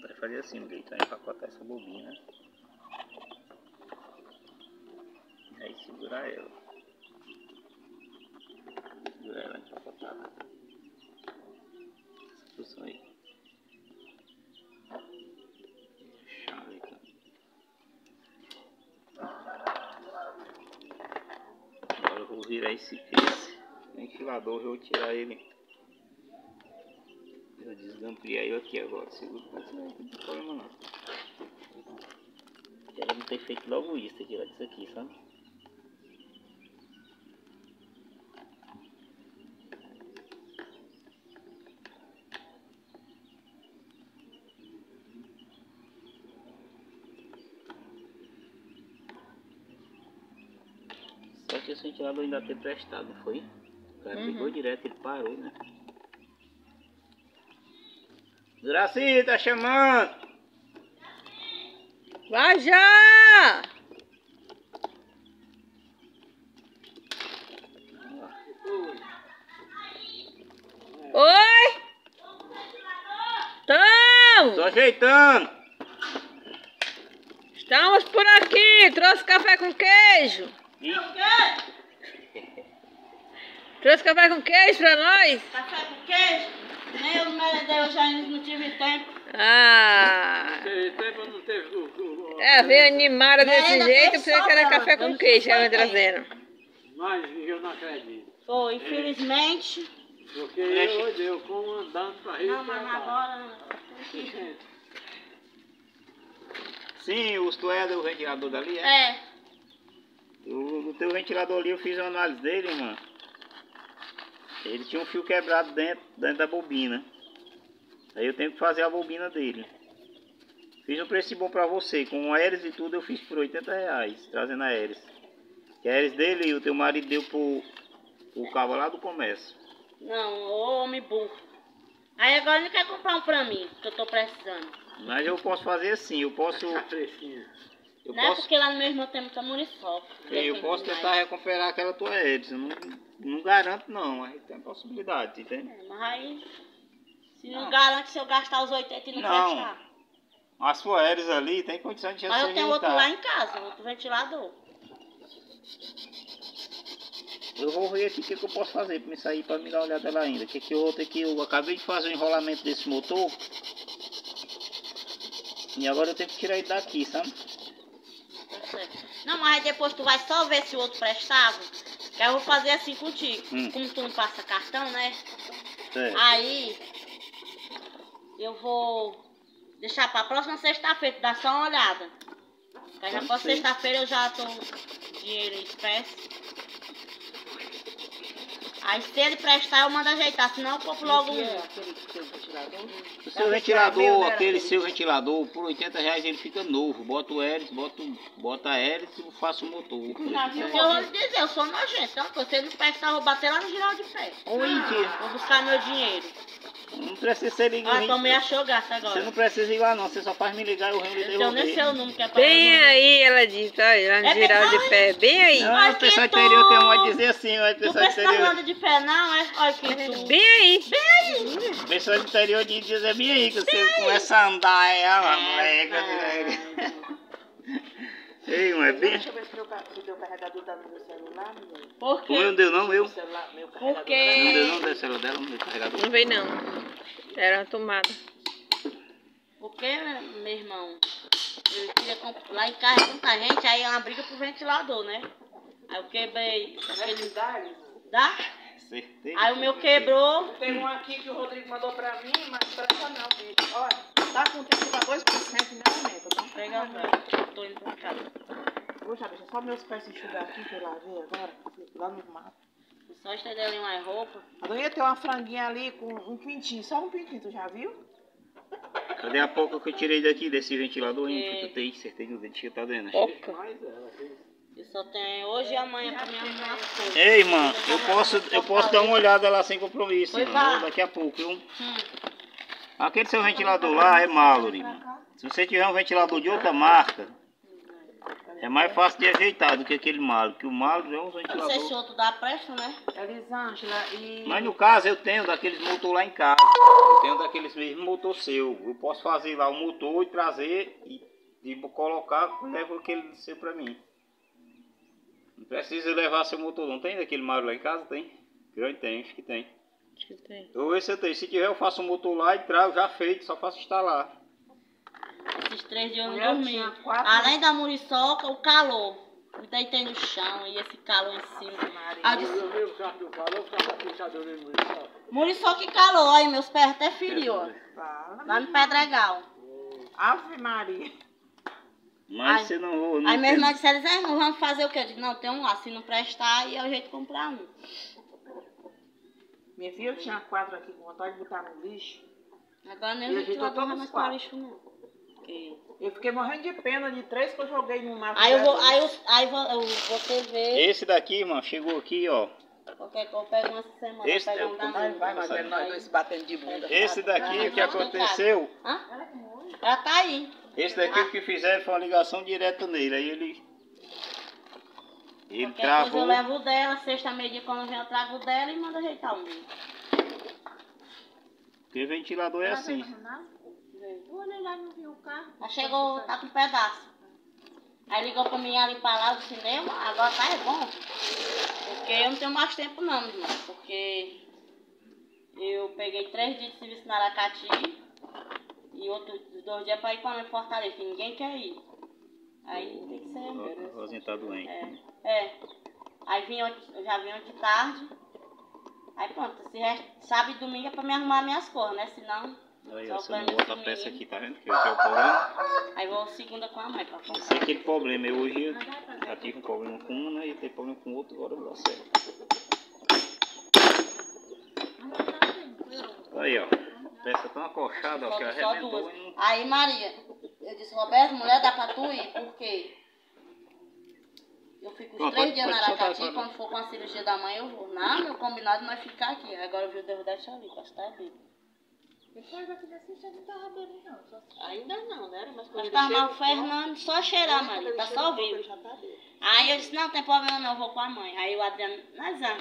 Vai fazer assim, Luiz. Vai empacotar essa bobina. Aí segurar ela. Segurar ela empacotada. Essa posição aí. Agora eu vou virar esse, esse ventilador, eu vou tirar ele. Eu desgampliei ele aqui agora, seguro pra tirar aqui, não tem problema não. Era não ter feito logo isso, ter tirado isso aqui, sabe? Só que esse ventilador ainda ter prestado, não foi? O cara Uhum. pegou direto, ele parou, né? Duraci, tá chamando! Vai já! Oi! Tamo! Tô ajeitando! Estamos por aqui! Trouxe café com queijo! Ih, Trouxe café com queijo pra nós? Café com queijo? Nem eu eu já não tive tempo. Ah! Teve tempo, não teve. o- o- o- É, veio animada desse jeito, pensei que era café com queijo ela trazendo. Mas eu não acredito. Foi, infelizmente. Porque eu, eu como andando pra rir Não, mas baixo. agora. Sim, o tu é do ventilador dali, é? É. O, o teu ventilador ali, eu fiz uma análise dele, irmã. Ele tinha um fio quebrado dentro, dentro da bobina. Aí eu tenho que fazer a bobina dele. Fiz um preço bom pra você. Com a hélice e tudo eu fiz por 80 reais, trazendo a hélice. Que a hélice dele o teu marido deu pro, pro cabo lá do comércio. Não, ô homem burro. Aí agora ele quer comprar um pra mim, que eu tô precisando. Mas eu posso fazer assim, eu posso. Eu não é posso, porque lá no meu irmão tem muita muriçoca. sim, eu posso tentar recuperar aquela tua hélice. Eu não, não garanto não, mas tem possibilidade, entende? É, mas aí. Se não, Não. garante se eu gastar os 80 e não, Não. prestar. A sua hélice ali tem condição de Mas eu tenho outro lá em casa, outro ventilador. Eu vou ver aqui o que, que eu posso fazer para me sair para me dar uma olhada lá ainda. Que que eu vou ter que eu acabei de fazer o enrolamento desse motor. E agora eu tenho que tirar ele daqui, sabe? Não, mas depois tu vai só ver se o outro prestava. Eu vou fazer assim contigo. Hum. Como tu não passa cartão, né? Certo. Aí eu vou deixar pra próxima sexta-feira, dá só uma olhada. Aí já ser. sexta-feira eu já tô com dinheiro em espécie. Aí se ele prestar, eu mando ajeitar, senão eu compro logo um. O seu ventilador, aquele seu ventilador, por 80 reais ele fica novo. Bota o hélice, bota, o- bota a hélice e faço o motor. Eu vou lhe dizer, eu sou nojento. Então, se ele não prestar, eu vou bater lá no giral de pé. Ô, mentira. Vou buscar meu dinheiro. Não precisa ser ligado. Ah, tomei achou gasto agora. Você não precisa ir lá não, você só faz me ligar e eu venho lhe Eu nem sei devolver. o número que é pra Bem aí, ela disse, olha, lá no É bem- giral de pé. Bem aí. Não, Ai, o pessoal que tu- interior tem um a dizer assim, o Tu pessoal pensa na interior. roda de pé, não? É, olha que tu... Bem aí. O pessoal do interior diz dizer bem aí, que você começa a andar aí, ó, É, moleque. é. Ei, mas é bem. Deixa eu ver se o teu- se o teu carregador tá no meu celular, menino. Por meu não quê? deu não, meu. Meu celular, meu Por carregador. Não deu quê? não, deu celular dela, não deu carregador. Não veio não. Era uma tomada. Porque, meu irmão, eu queria lá em casa tanta gente, aí é uma briga pro ventilador, né? Aí eu quebrei aquele... Dá? Certeza. Aí o meu quebrou. Tem um aqui que o Rodrigo mandou pra mim, mas presta não, filho. Olha, tá com 32% e não aumenta, tá? Pega o meu. Tô indo pra casa. Poxa, deixa só meus pés se enxugar aqui que eu lavei agora, lá no mato. Só estender ali umas roupas. Eu ia ter uma franguinha ali com um pintinho, só um pintinho, tu já viu? Cadê a pouco que eu tirei daqui desse ventilador? hein? É. Eu tenho certeza que o dente tá dentro. Oca. Eu só tenho hoje e amanhã pra me arrumar as coisas. Ei, irmã, eu posso, eu posso dar uma olhada lá sem compromisso, irmã, daqui a pouco, viu? Hum. Aquele seu ventilador lá é Mallory, irmã. Se você tiver um ventilador de outra marca, É mais fácil de ajeitar do que aquele malo, que o malo é um Não sei se ventilador. outro dá presta, né? Elisângela, e... Mas no caso eu tenho daqueles motor lá em casa. Eu tenho daqueles mesmo motor seu. Eu posso fazer lá o motor e trazer e, e colocar, leva aquele seu pra mim. Não precisa levar seu motor, não tem daquele malo lá em casa? Tem. Grande tem, acho que tem. Tem. Eu vou ver se eu tenho. Se tiver, eu faço o motor lá e trago já feito, só faço instalar. Esses três dias eu não dormi. Além da muriçoca, o calor. Me deitei no chão e esse calor em cima. Aí eu disse, Eu vi o carro do calor, o carro ali no só. muriçoca e calor, aí meus pés até feriu, ó. Fala. Lá no Pedregal. Ave Maria. Mas Ai. você não. Não Aí minha tem- irmã disse, eles, "É, vamos fazer o quê? Eu disse, não, tem um lá, se não prestar, aí é o jeito de comprar um. Minha filha, eu tinha quatro aqui com vontade de botar no lixo. Agora nem E o a gente ventilador botou vai nos mais para quatro. lixo, não. Eu fiquei morrendo de pena de três que eu joguei no mar. Aí eu vou, aí, eu, aí eu, você vê, Esse daqui, irmão, chegou aqui, ó. qualquer coisa eu pego uma semana, Esse pego é- um da Vai, mãe. vai, nós dois batendo de bunda. Esse daqui, o que aconteceu? Hã? Ela tá aí. Esse daqui o que fizeram foi uma ligação direta nele. Aí ele. Ele Qualquer travou. coisa eu levo o dela, sexta meia quando vem eu trago o dela e mando ajeitar o meu. Porque ventilador é assim. Olha lá, não viu o carro. Aí chegou, tá com um pedaço. Aí ligou pra mim ali pra lá do cinema, agora tá é bom. Porque eu não tenho mais tempo não, irmão. Porque eu peguei três dias de serviço na Aracati e outros dois dias pra ir pra Fortaleza, ninguém quer ir. Aí tem que ser. O Rosinho tá doente. É, é. Aí vim, eu já vim de tarde. Aí pronto, se resta, sábado e domingo é pra me arrumar minhas coisas, né? Senão, Aí, ó, você não pra bota a mim, peça aqui, tá vendo? Que esse é o problema. aí vou segunda com a mãe pra comprar. Esse é aquele problema. Eu hoje eu já tive um problema com um, né? E tem problema com outro, agora eu vou certo. Aí, ó. Peça tão acochada, ó, que só arrebentou. Aí Maria, eu disse, Roberto, mulher, dá pra tu ir? Por quê? Eu fico os três pode- dias na pode soltar, Aracati, quando for com a cirurgia da mãe eu vou. Não, meu combinado não é ficar aqui. Agora eu vi o Deus deixa ali, posso estar bêbado. Ainda não, né? Mas quando Mas ele tá mal o Fernando, só cheirar, Maria, tá só vivo. já tá dele. Aí eu disse, não, tem problema não, eu vou com a mãe. Aí o Adriano, Nazan,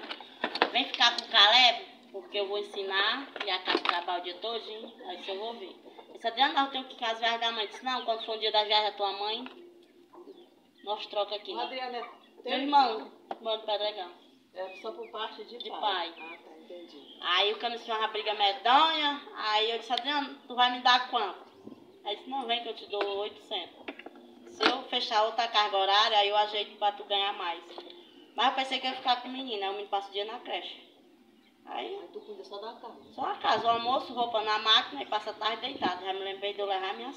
vem ficar com o Caleb, porque eu vou ensinar e a casa trabalha o dia todinho, aí eu vou ver. Eu Adriano, não, eu tenho que as viagens da mãe. Eu disse, não, quando for o dia da viagem da tua mãe, nós troca aqui. O Né? Adriano é Meu irmão, do Pedregão. É só por parte de, De pai. pai. Ah, tá, entendi. Aí o Canis fez uma briga medonha, aí eu disse, Adriano, tu vai me dar quanto? Aí disse, não, vem que eu te dou 800. Se eu fechar outra carga horária, aí eu ajeito pra tu ganhar mais. Mas eu pensei que eu ia ficar com o menino, aí o menino passa o dia na creche. Aí, tu cuida só da casa. só a casa, o almoço, roupa na máquina e passa a tarde deitado. Já me lembrei de eu levar minhas